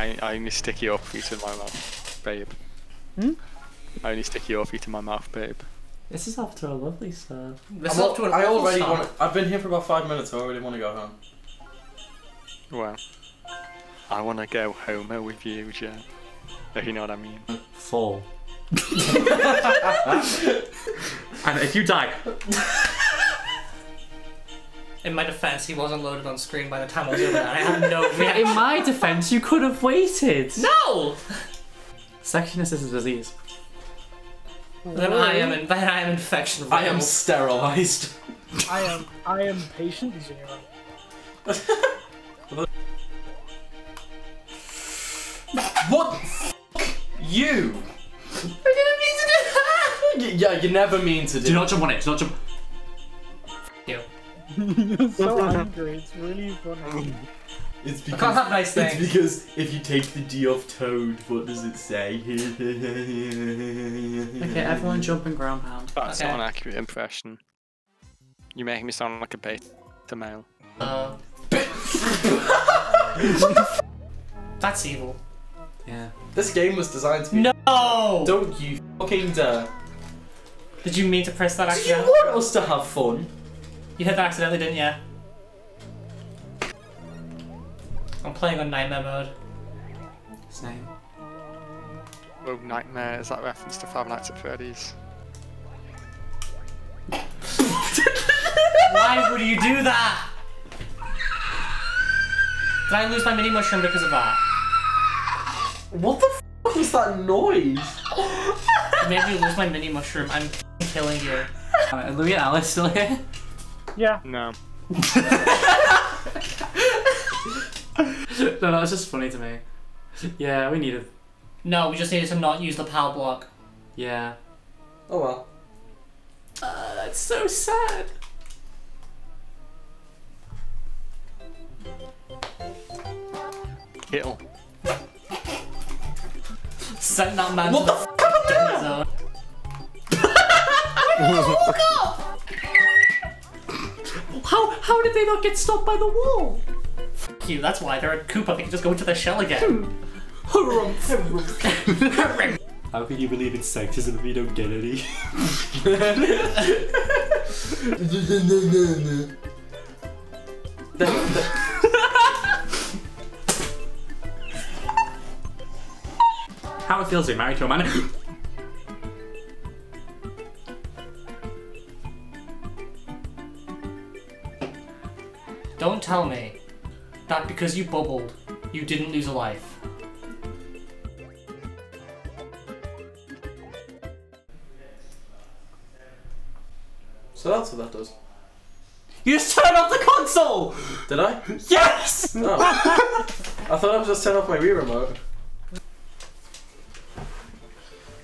I, I only stick your feet in my mouth, babe. Hmm? I only stick your feet in my mouth, babe. This is off to a lovely start. This I'm is al- up to an I already start. want. I've been here for about five minutes. I already want to go home. Well, I want to go homo with you, Joe. If you know what I mean. Fall. and if you die, In my defense, he wasn't loaded on screen by the time I was doing that. I had no in my defense, you could have waited. No! Sexiness is a disease. Then I am in, then I am infection. I am sterilized. I am I am patient zero. What? F- you. Y- Yeah, you never mean to do. Do not jump on it. Do not jump. You. You're so angry. It's really funny. It's I because can't have nice it's because if you take the D off Toad, what does it say? Okay, everyone jump and ground pound. That's Okay. not an accurate impression. You're making me sound like a beta male. Uh, that's evil. Yeah. This game was designed to be. No! Don't you fucking dare! Did you mean to press that action? Do you want us to have fun? You hit that accidentally, didn't you? I'm playing on nightmare mode. Same. Oh, Nightmare, is that reference to Five Nights at Freddy's? Why would you do that? Did I lose my mini mushroom because of that? What the f was that noise? You made me lose my mini mushroom. I'm killing you. Alright, are Louis and Alice still here? Yeah. No. no, that was just funny to me. Yeah, we needed. No, we just needed to not use the power block. Yeah. Oh well. Uh, that's so sad. It'll. Send that man What to the the f happened there? f- zone. How how did they not get stopped by the wall? F- you, that's why they're a Koopa. They can just go into their shell again. Hmm. How can you believe in sexism if you don't get any? How it feels to be married to a man. Don't tell me that because you bubbled, you didn't lose a life. So that's what that does. You just turned off the console! Did I? Yes! No. Oh. I thought I was just turning off my Wii remote.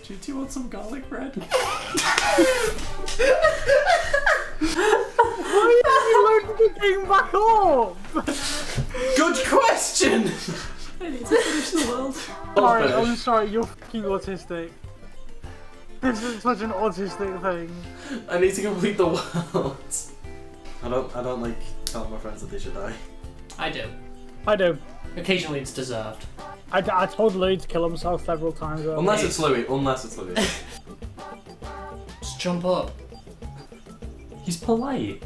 Do you, do you want some garlic bread? You loaded the thing back up. Good question! I need to finish the world. Sorry. I'm sorry. You're fucking autistic. This is such an autistic thing. I need to complete the world. I don't I don't like telling my friends that they should die. I do. I do. Occasionally it's deserved. I, I told Louis to kill himself several times. Though. Unless it's Louis, unless it's Louis. Just jump up. He's polite.